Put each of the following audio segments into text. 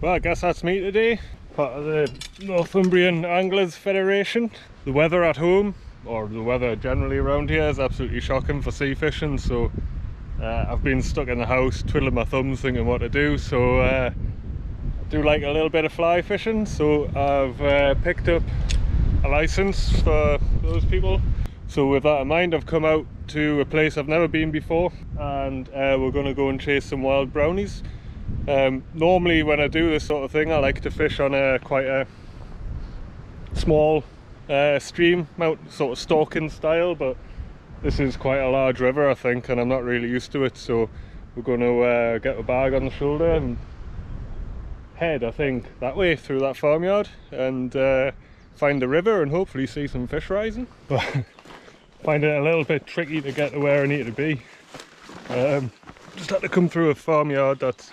Well, I guess that's me today, part of the Northumbrian Anglers Federation. The weather at home, or the weather generally around here, is absolutely shocking for sea fishing, so uh, I've been stuck in the house twiddling my thumbs thinking what to do, so uh, I do like a little bit of fly fishing, so I've uh, picked up a license for those people. So with that in mind, I've come out to a place I've never been before, and uh, we're going to go and chase some wild brownies. Um, normally when I do this sort of thing I like to fish on a quite a small uh, stream, sort of stalking style, but this is quite a large river I think and I'm not really used to it so we're going to uh, get a bag on the shoulder and head I think that way through that farmyard and uh, find the river and hopefully see some fish rising. But find it a little bit tricky to get to where I need to be. Um, just had to come through a farmyard that's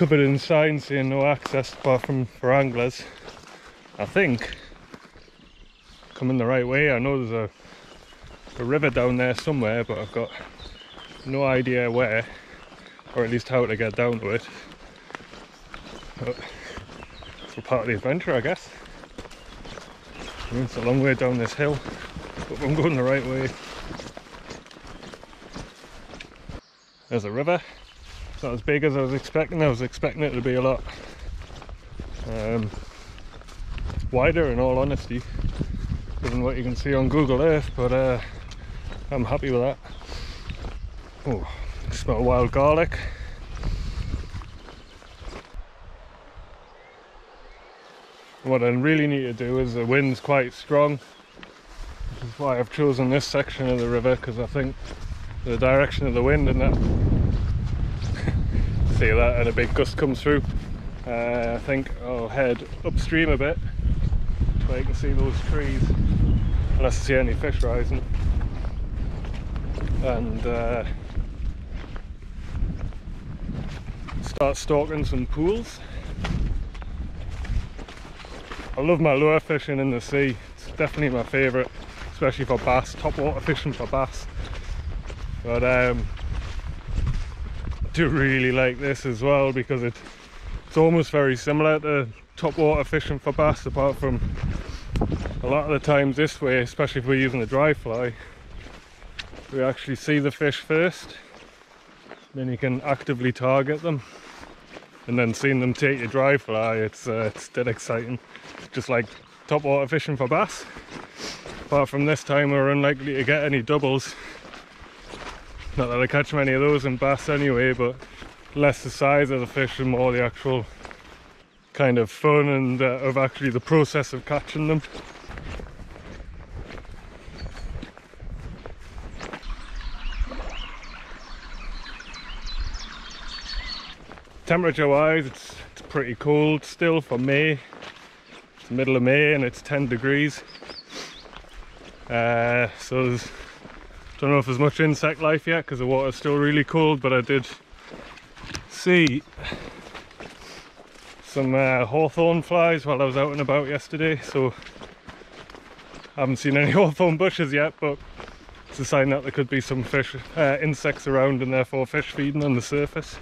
covered in signs saying no access apart from for anglers. I think coming the right way. I know there's a, a river down there somewhere, but I've got no idea where, or at least how to get down to it. But it's a part of the adventure, I guess. I mean, it's a long way down this hill, but I'm going the right way. There's a river. It's not as big as I was expecting. I was expecting it to be a lot um, wider in all honesty than what you can see on Google Earth, but uh, I'm happy with that. Oh, smell wild garlic. What I really need to do is the wind's quite strong, which is why I've chosen this section of the river because I think the direction of the wind and that see that and a big gust comes through. Uh, I think I'll head upstream a bit so you can see those trees. Unless I see any fish rising. And uh, start stalking some pools. I love my lure fishing in the sea. It's definitely my favourite especially for bass, top water fishing for bass. But um, do really like this as well because it, it's almost very similar to top water fishing for bass apart from a lot of the times this way especially if we're using a dry fly we actually see the fish first then you can actively target them and then seeing them take your dry fly it's uh, it's dead exciting. Just like top water fishing for bass apart from this time we're unlikely to get any doubles not that I catch many of those in bass anyway, but less the size of the fish and more the actual kind of fun and uh, of actually the process of catching them. Temperature wise, it's, it's pretty cold still for May. It's middle of May and it's 10 degrees. Uh, so there's don't know if there's much insect life yet because the water's still really cold, but I did see some uh, hawthorn flies while I was out and about yesterday, so I haven't seen any hawthorn bushes yet, but it's a sign that there could be some fish, uh, insects around and therefore fish feeding on the surface.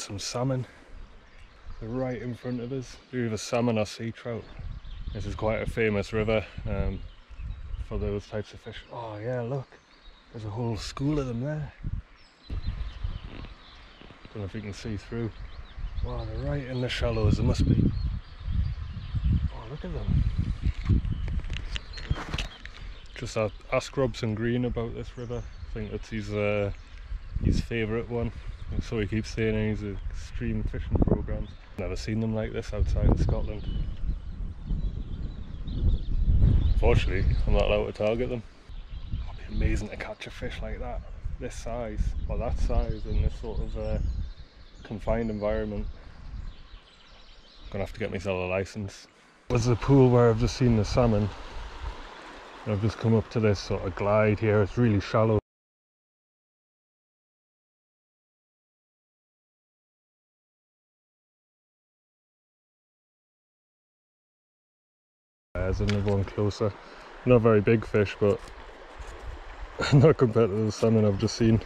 Some salmon They're right in front of us. Either salmon or sea trout. This is quite a famous river um, for those types of fish. Oh yeah, look, there's a whole school of them there. Don't know if you can see through. Wow, they're right in the shallows, there must be. Oh, look at them. Just ask Robson Green about this river. I think that's his, uh, his favourite one. So he keeps saying in his extreme fishing programs. Never seen them like this outside of Scotland. Fortunately, I'm not allowed to target them. It'd be amazing to catch a fish like that, this size, or that size in this sort of uh, confined environment. Gonna have to get myself a license. Was a pool where I've just seen the salmon. I've just come up to this sort of glide here. It's really shallow. There's another one closer. Not very big fish, but not compared to the salmon I've just seen.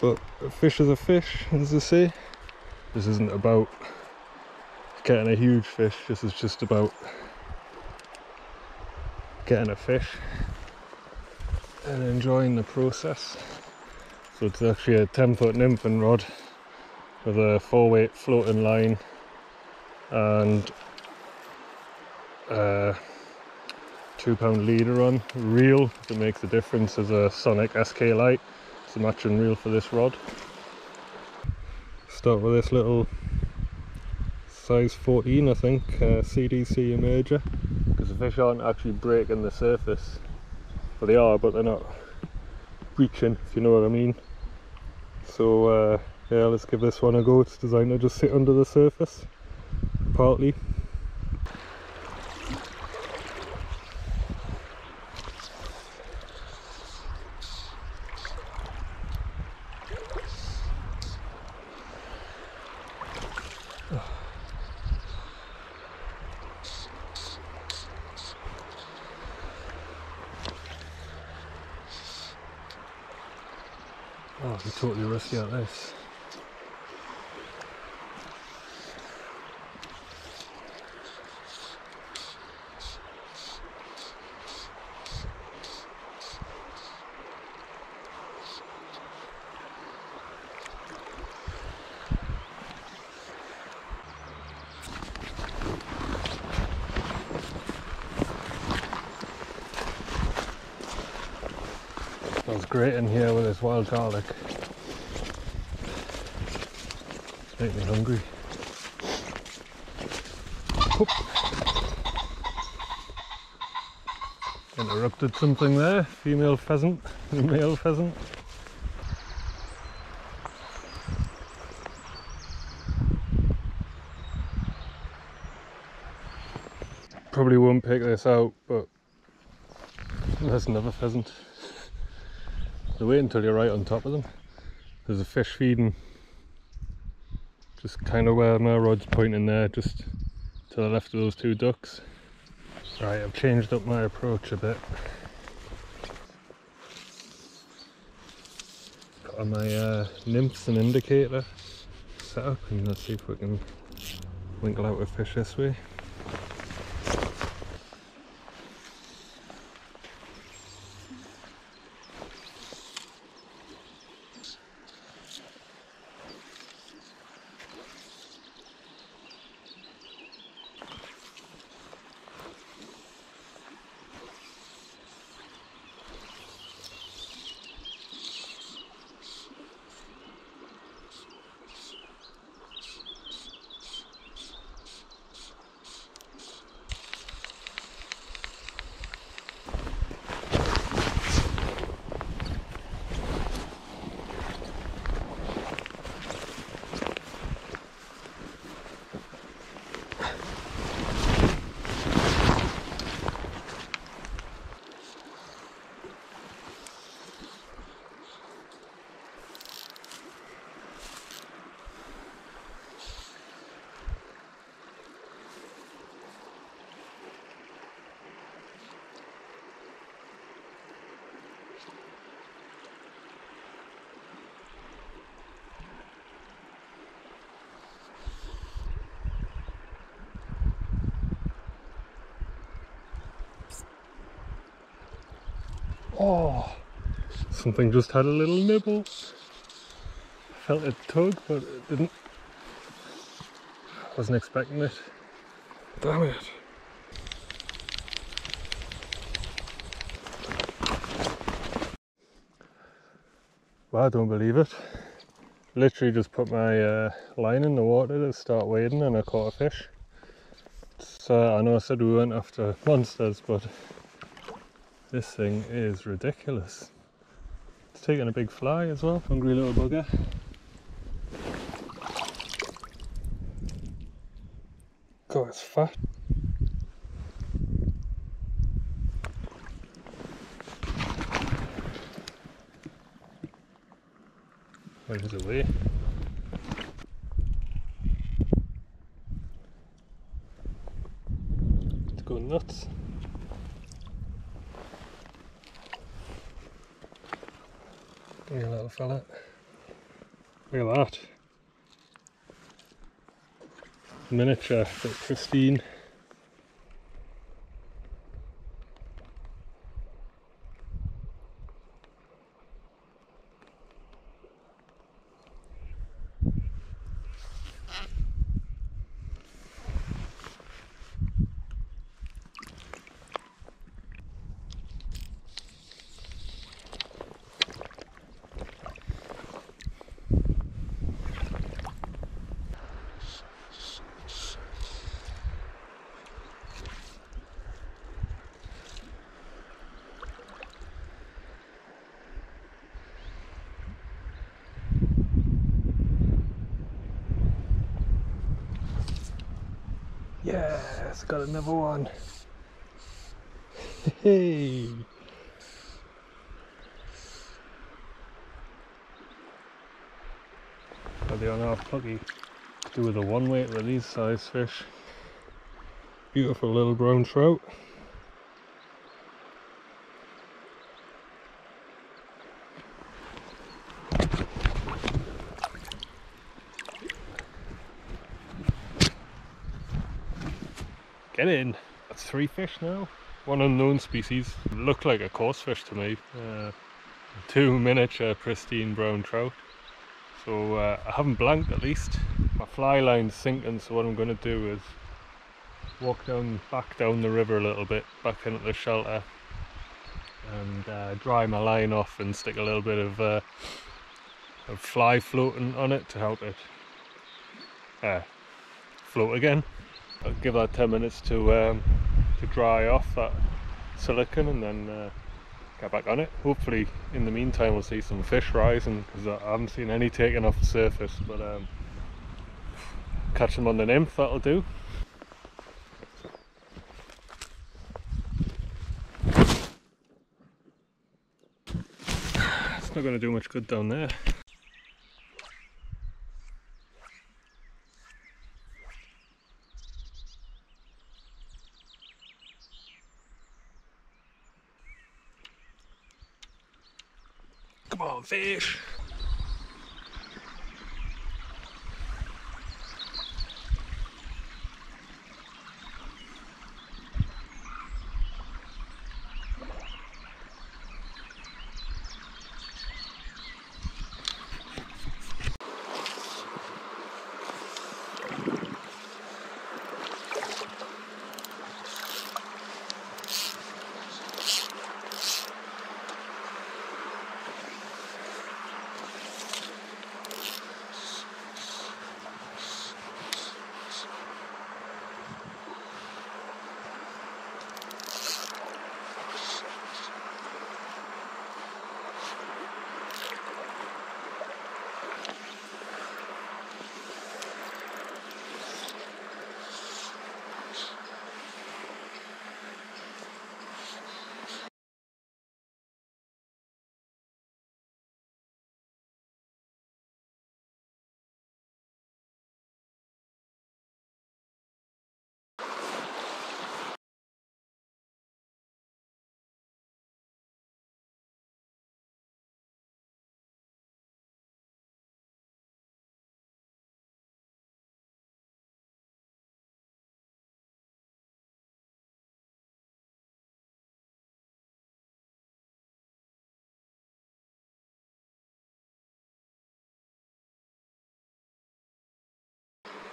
But a fish is a fish, as they say. This isn't about getting a huge fish, this is just about getting a fish and enjoying the process. So it's actually a 10 foot nymphing rod with a 4 weight floating line and a 2 pound leader on reel that makes a difference as a Sonic SKS Lite. It's a matching reel for this rod. Start with this little size 14 I think uh, CDC emerger because the fish aren't actually breaking the surface well they are but they're not breaching if you know what I mean so uh, yeah let's give this one a go it's designed to just sit under the surface partly I'm totally rusty at this. Smells great in here with this wild garlic. Make me hungry. Interrupted something there. Female pheasant, male pheasant. Probably won't pick this out, but there's another pheasant. They wait until you're right on top of them. There's a fish feeding just kind of where my rod's pointing there, just to the left of those two ducks. Right, I've changed up my approach a bit. Got my uh, nymphs and indicator set up and let's see if we can winkle out a fish this way. Oh, something just had a little nibble. Felt it tug, but it didn't. Wasn't expecting it. Damn it. Well, I don't believe it. Literally just put my uh, line in the water to start wading and I caught a fish. So I know I said we weren't after monsters, but this thing is ridiculous. It's taking a big fly as well, hungry little bugger. God, it's fat. Where is it away? It's going nuts. Here, little fella. Look at that. Miniature, but pristine. Yes, got another one. Hey. But they are now plucky to do with a one weight with these size fish. Beautiful little brown trout. Get in. That's three fish now. One unknown species. Looked like a coarse fish to me. Uh, two miniature pristine brown trout. So uh, I haven't blanked at least. My fly line's sinking so what I'm going to do is walk down back down the river a little bit back into the shelter and uh, dry my line off and stick a little bit of, uh, of fly floatant on it to help it uh, float again. I'll give that 10 minutes to um, to dry off that silicon and then uh, get back on it. Hopefully in the meantime we'll see some fish rising because I haven't seen any taken off the surface but um, catch them on the nymph that'll do. It's not going to do much good down there. Come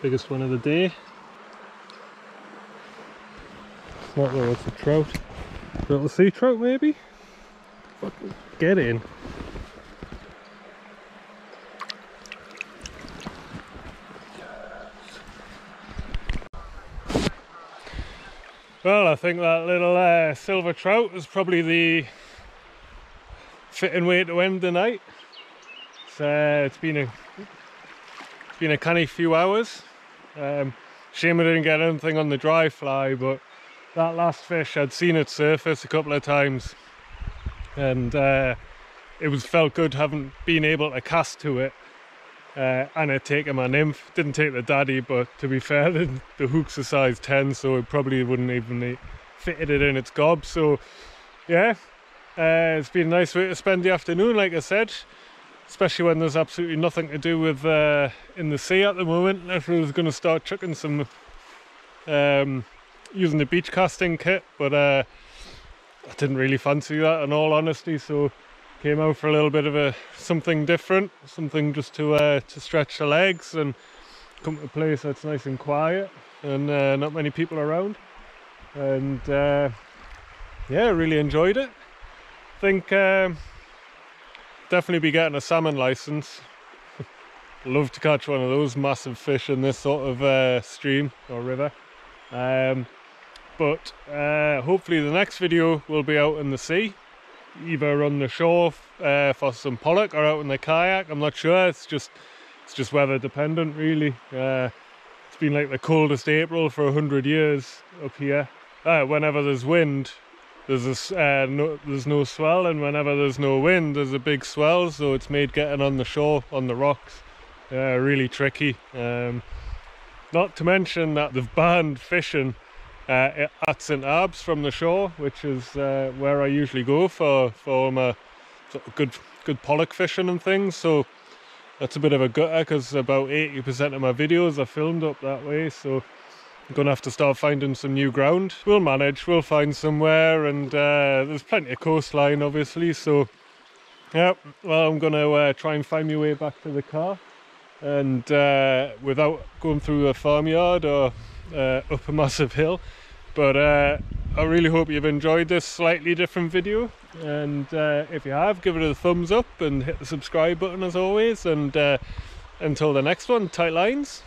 biggest one of the day. It's not though, it's a trout. Little sea trout maybe? Fucking get in. Well, I think that little uh, silver trout is probably the fitting way to end the night. It's, uh, it's been a it's been a canny few hours. Um, Shame I didn't get anything on the dry fly, but that last fish, I'd seen it surface a couple of times and uh, it was felt good having been able to cast to it uh, and it taken my nymph. Didn't take the daddy, but to be fair, the, the hook's a size 10, so it probably wouldn't even fitted it in its gob. So yeah, uh, it's been a nice way to spend the afternoon, like I said especially when there's absolutely nothing to do with uh, in the sea at the moment. I was going to start chucking some um, using the beach casting kit, but uh, I didn't really fancy that in all honesty. So came out for a little bit of a something different, something just to uh, to stretch the legs and come to a place that's nice and quiet and uh, not many people around. And uh, yeah, really enjoyed it. I think. Um, definitely be getting a salmon license. Love to catch one of those massive fish in this sort of uh, stream or river. Um, but uh, hopefully the next video will be out in the sea, either on the shore uh, for some pollock or out in the kayak. I'm not sure. It's just it's just weather dependent, really. Uh, it's been like the coldest April for a hundred years up here. Uh, whenever there's wind, there's a, uh, no, there's no swell and whenever there's no wind there's a big swell so it's made getting on the shore on the rocks. Uh, really tricky. Um, not to mention that they've banned fishing uh, at St Abbs from the shore which is uh, where I usually go for for my sort of good good pollock fishing and things. So that's a bit of a gutter because about 80% of my videos are filmed up that way so I'm gonna have to start finding some new ground. We'll manage, we'll find somewhere and uh, there's plenty of coastline obviously so yeah, well I'm gonna uh, try and find my way back to the car. And uh, without going through a farmyard or uh, up a massive hill. But uh, I really hope you've enjoyed this slightly different video. And uh, if you have give it a thumbs up and hit the subscribe button as always. And until the next one tight lines